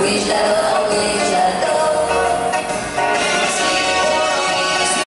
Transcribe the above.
We shall